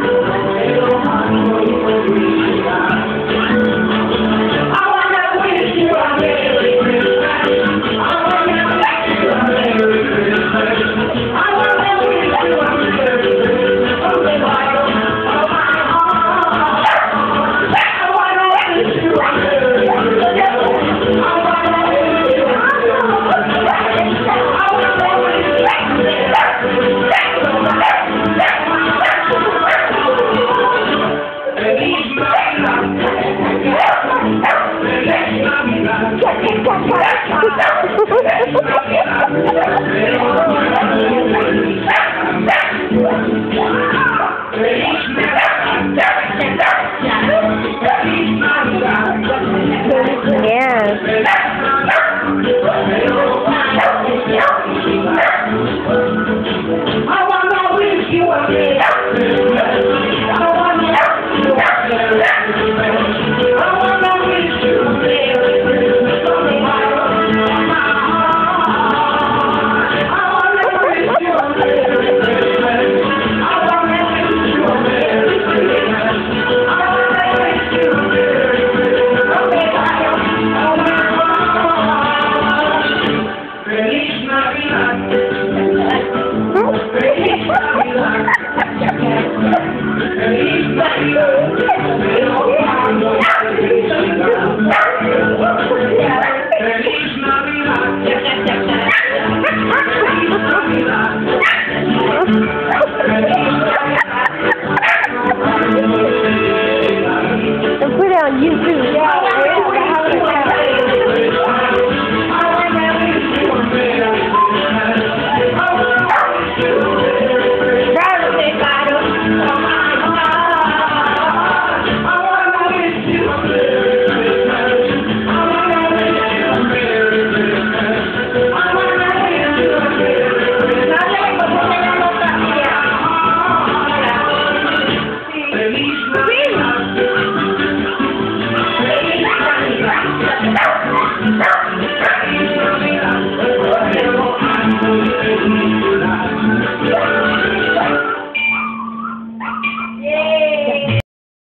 Thank you. Yes. YouTube. Yeah.